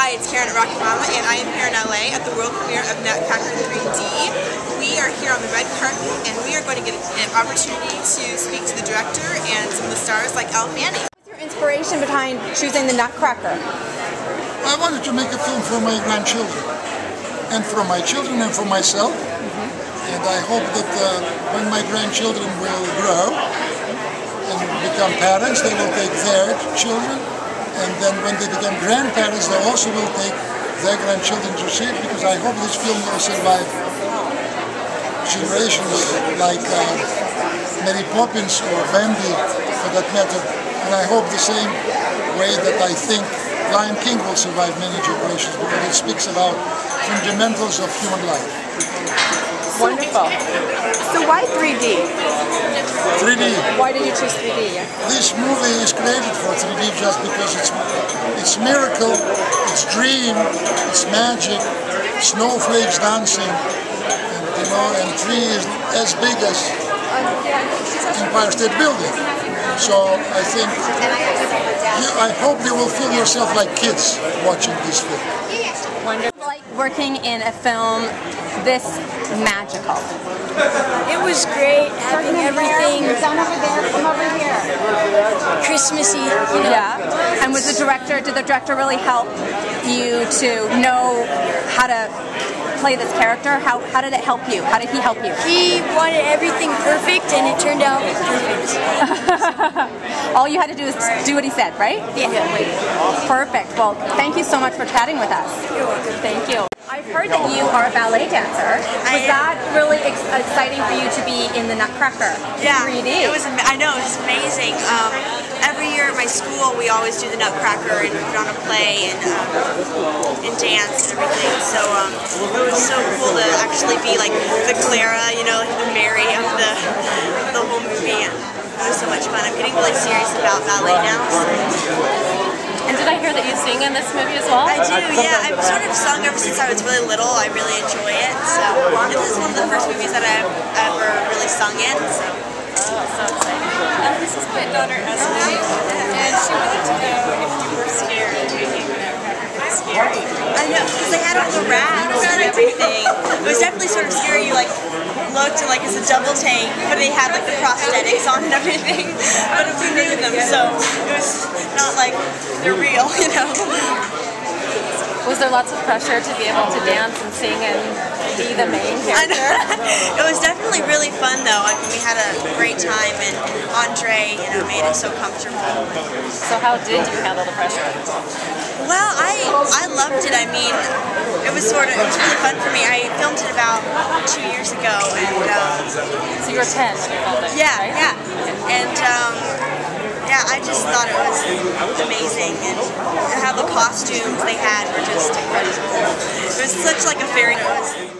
Hi, it's Caryn at Rocky Mama, and I am here in LA at the world premiere of Nutcracker 3D. We are here on the red carpet, and we are going to get an opportunity to speak to the director and some of the stars like Elle Fanning. What's your inspiration behind choosing the Nutcracker? I wanted to make a film for my grandchildren, and for my children and for myself. Mm-hmm. And I hope that uh, when my grandchildren will grow and become parents, they will take their children and then when they become grandparents, they also will take their grandchildren to see it because I hope this film will survive generations like uh, Mary Poppins or Bambi for that matter. And I hope the same way that I think Lion King will survive many generations because it speaks about fundamentals of human life. Wonderful. So why 3D? 3D. Why did you choose 3D? This movie is created for 3D just because it's it's miracle, it's dream, it's magic, snowflakes dancing, and you know, and 3 is as big as Empire State Building. So I think, you, I hope you will feel yourself like kids watching this film. Wonderful. Like working in a film this magical. It was great having everything Down over there, come over here. Christmassy, you know. Yeah. And was the director, did the director really help you to know how to play this character? How, how did it help you? How did he help you? He wanted everything perfect and it turned out perfect. All you had to do is do what he said, right? Yeah. Perfect. Well, thank you so much for chatting with us. You're welcome. Thank you. I've heard that you are a ballet dancer. Was that really ex exciting for you to be in the Nutcracker yeah, 3D? It was. I know it was amazing. Um, every year at my school, we always do the Nutcracker and put on a play and um, and dance and everything. So um, it was so cool to actually be like the Clara, you know, like the Mary of the the whole movie. And it was so much fun. I'm getting really serious about ballet now. And did I hear that you sing in this movie as well? I do, yeah. I've sort of sung ever since I was really little. I really enjoy it. So this is one of the first movies that I've ever really sung in. So. Oh, so exciting. This is my daughter Esme, and she wanted to know if you were scared of making Nutcracker. Scary. I know, because they had all the rats and everything. It was definitely sort of scary. You like looked like it's a double take, but they had like the prosthetics on and everything. But we knew them, so it was not like they're real, you know. Was there lots of pressure to be able to dance and sing and be the main character? it was definitely really fun though. I mean, we had a great time and Andre, you know, made it so comfortable. So how did you handle the pressure? Well, I I loved it. I mean, it was sort of it was really fun for me. I filmed it about two years ago, and um, so you were ten when you filmed it. Yeah, right? yeah, and. Um, yeah, I just thought it was amazing, and how the costumes they had were just incredible. It was such like a fairy.